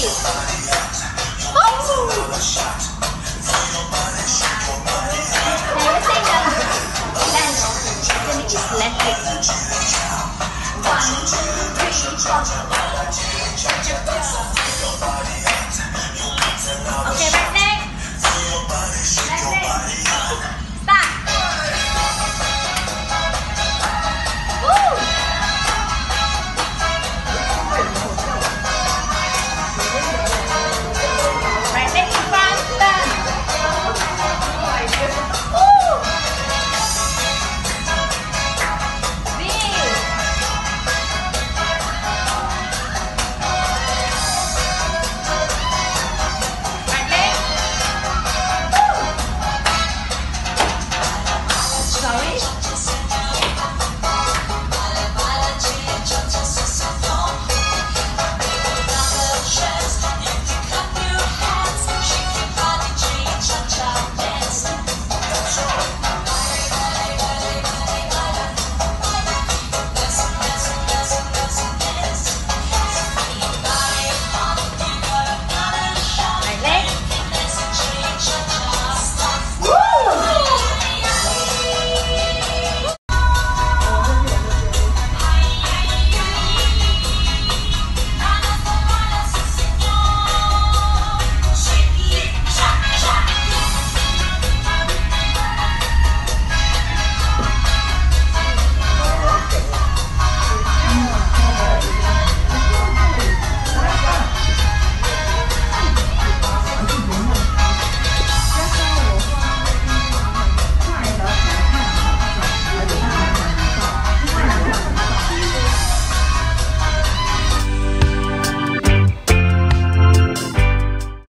One, two, three, four. Put your boots up, your body